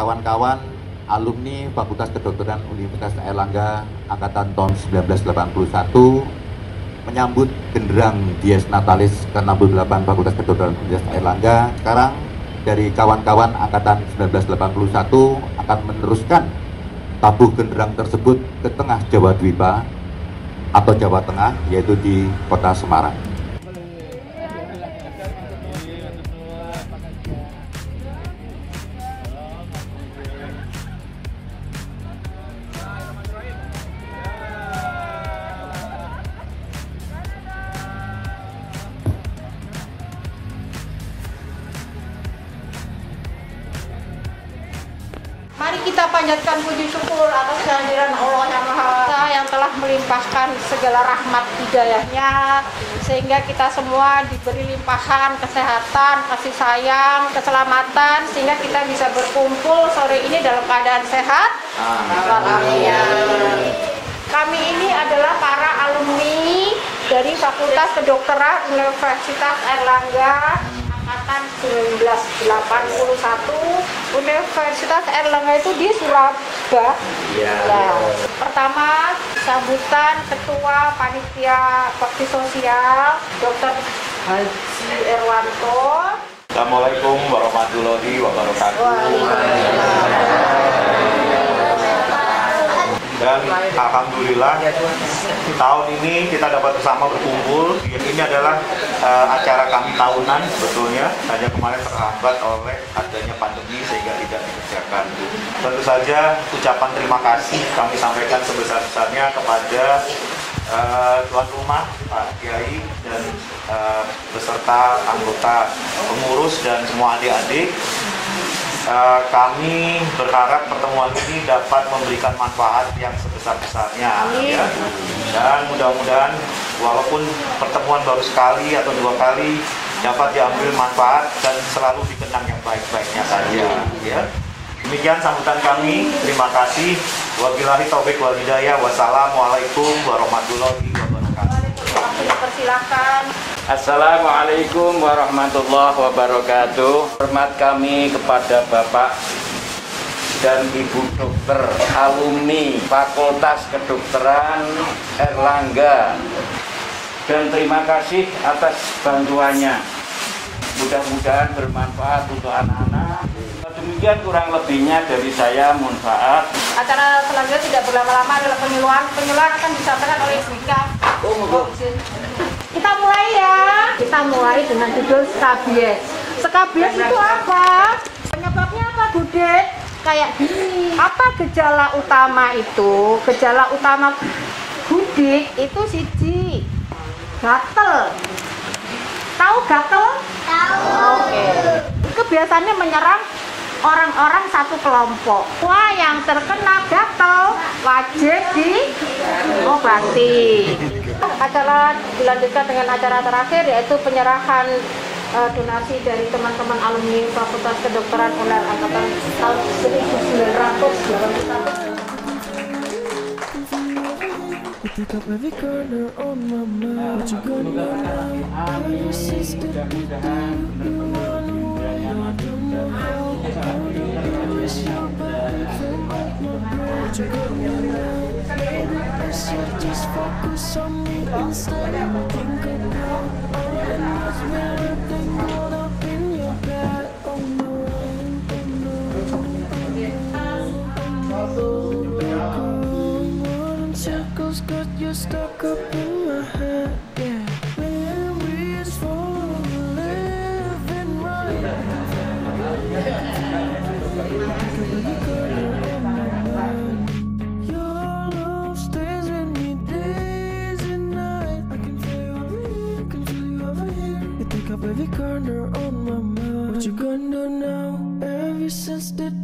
kawan-kawan alumni Fakultas Kedokteran Universitas Airlangga angkatan tahun 1981 menyambut genderang Dies Natalis ke-68 Fakultas Kedokteran Universitas Airlangga. Sekarang dari kawan-kawan angkatan 1981 akan meneruskan tabuh genderang tersebut ke tengah Jawa Dwipa atau Jawa Tengah yaitu di kota Semarang. Mari kita panjatkan puji syukur atas kehadiran Allah yang Maha Esa yang telah melimpahkan segala rahmat hidayahnya sehingga kita semua diberi limpahan kesehatan, kasih sayang, keselamatan sehingga kita bisa berkumpul sore ini dalam keadaan sehat walafiat. Kami ini adalah para alumni dari Fakultas Kedokteran Universitas Erlangga angkatan 1981 Universitas Erlangga itu di Surabaya. Nah, pertama sambutan Ketua Panitia Bakti Sosial Dr. Haji Erwanto. Assalamualaikum warahmatullahi wabarakatuh. Dan alhamdulillah tahun ini kita dapat bersama berkumpul. Ini adalah eh, acara kami tahunan sebetulnya. Hanya kemarin terhambat oleh adanya pandemi sehingga tidak dikerjakan. Tentu saja ucapan terima kasih kami sampaikan sebesar-besarnya kepada eh, tuan rumah Pak Kiai dan eh, beserta anggota pengurus dan semua adik-adik Eh, kami berharap pertemuan ini dapat memberikan manfaat yang sebesar-besarnya ya. dan mudah-mudahan walaupun pertemuan baru sekali atau dua kali dapat diambil manfaat dan selalu dikenang yang baik-baiknya saja ya demikian sambutan kami terima kasih wabillahi taufik wal hidayah wassalamualaikum warahmatullahi wabarakatuh Persilakan. Assalamualaikum warahmatullahi wabarakatuh. Hormat kami kepada Bapak dan Ibu dokter alumni Fakultas Kedokteran Erlangga. Dan terima kasih atas bantuannya. Mudah-mudahan bermanfaat untuk anak-anak. Demikian kurang lebihnya dari saya, mohon maaf. Acara selanjutnya tidak berlama-lama adalah penyuluhan. Penyuluhan akan disampaikan oleh Ibu Ika. Oh, monggo. Kita mulai ya. Kita mulai dengan judul skabies. Skabies itu apa? Penyebabnya apa, Bude? Kayak gini. Apa gejala utama itu? Gejala utama gudik itu siji gatel. Tahu gatel? Tahu. Oke. Itu biasanya menyerang orang-orang satu kelompok. Wah, yang terkena gatel wajib diobati. Acara dilanjutkan dengan acara terakhir yaitu penyerahan eh, donasi dari teman-teman alumni Fakultas Kedokteran UNER angkatan tahun 1981. Pick up every corner on my mind. What you gonna do now? Every sister, you wanna move, I don't know how. I miss your body, feel like my girl. What you gonna do now? Maybe I should just focus on me instead think about all the nights you stuck up in my head. Yeah, memories for living right. Your love stays with me days and nights. I can feel you over here, I can feel you over here. You think of every corner on my mind. What you gonna do now? Ever since the